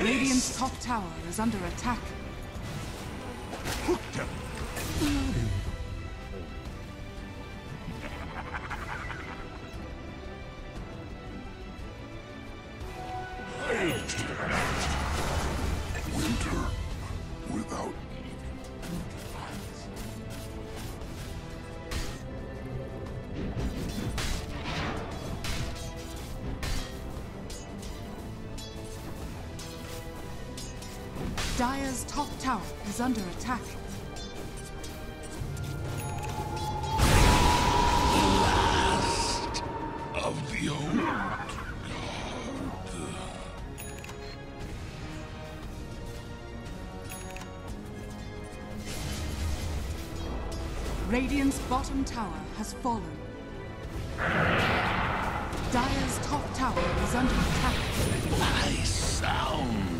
Radiant's top tower is under attack. Hooked. Dire's top tower is under attack. of the old. Radiant's bottom tower has fallen. Dire's top tower is under attack. I sound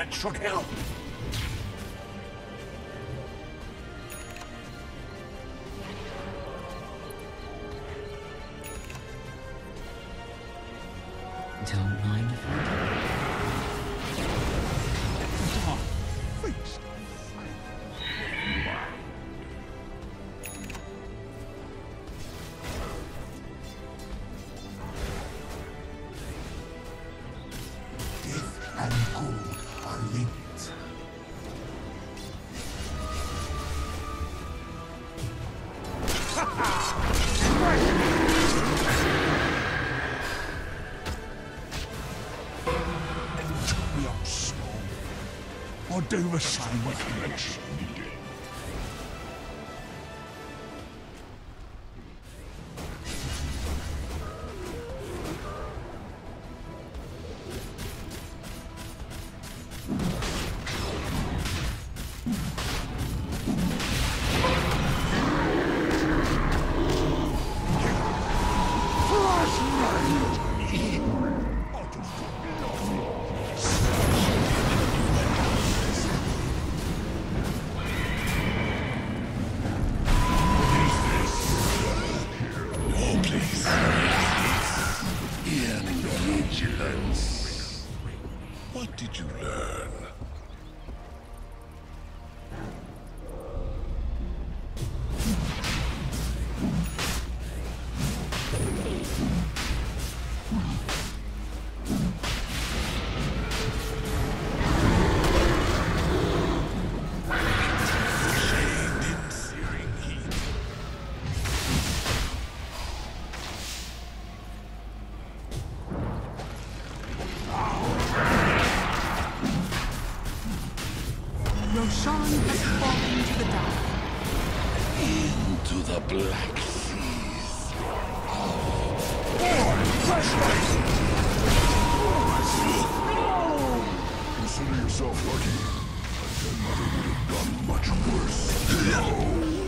That should help. Up slow. Or do the same with reflection needed. Oh, Roshan has fallen to the dark. Into the black seas. Consider yourself lucky. Your mother would have done much worse. Bonded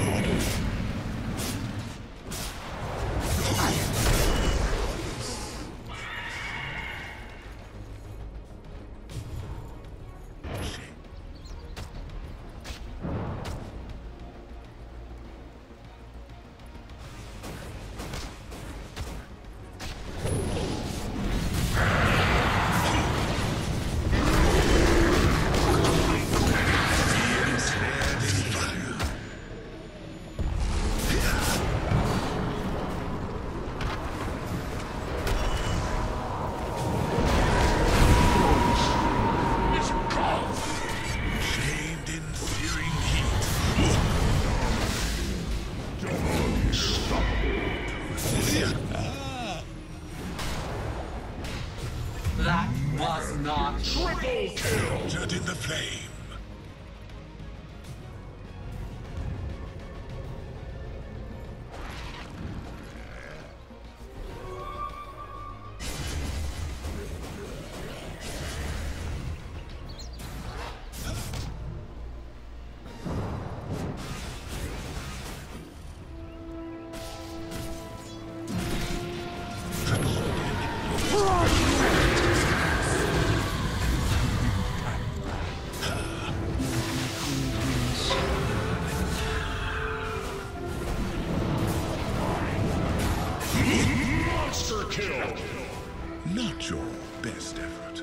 Lord. That was not triple kill. Shattered the flame. not your best effort.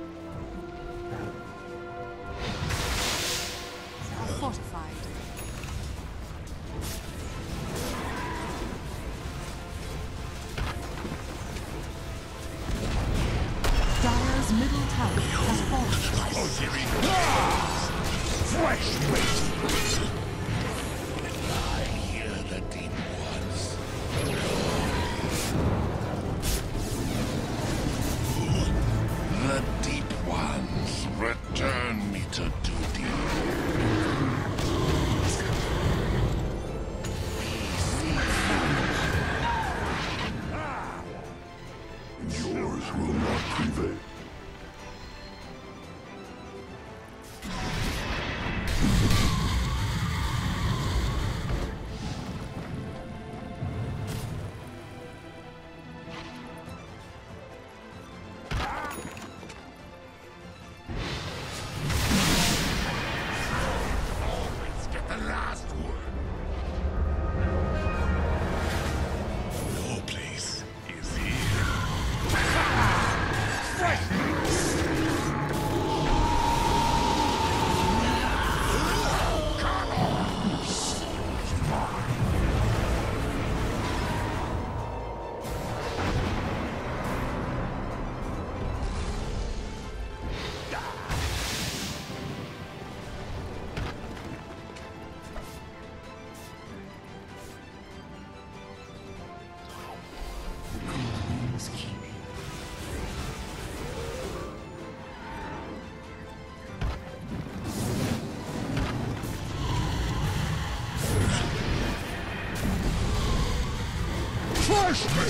Curse me!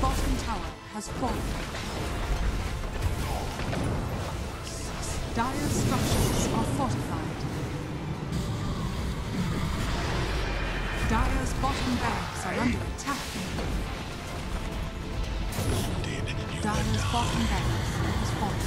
Bottom tower has fallen. Dire's structures are fortified. Dire's bottom barracks are under attack. Dire's bottom barracks has fallen.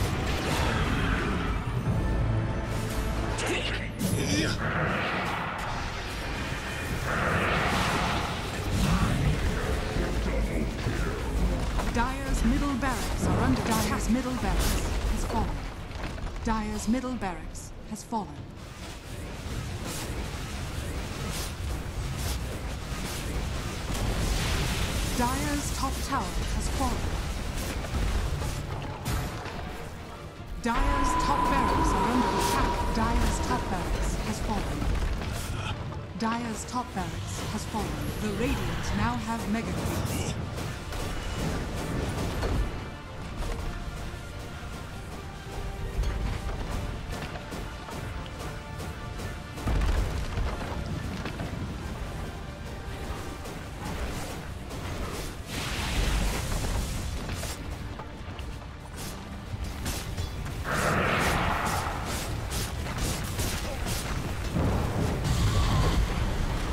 Dire's middle barracks are under Dire's middle barracks has fallen. Dire's middle barracks has fallen. Dire's top tower has fallen. Dire's top barracks are under attack. Dire's top barracks has fallen. Dire's top barracks has fallen. The Radiant now have mega creeps.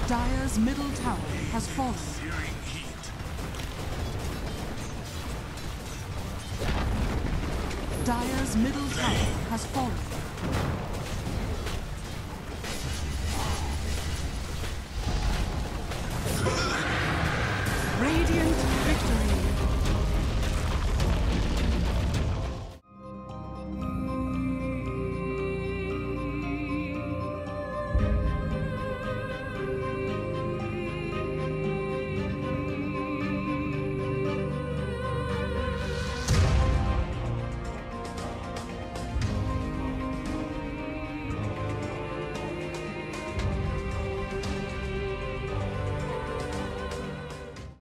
Dire's middle tower has fallen. Dire's middle tower has fallen.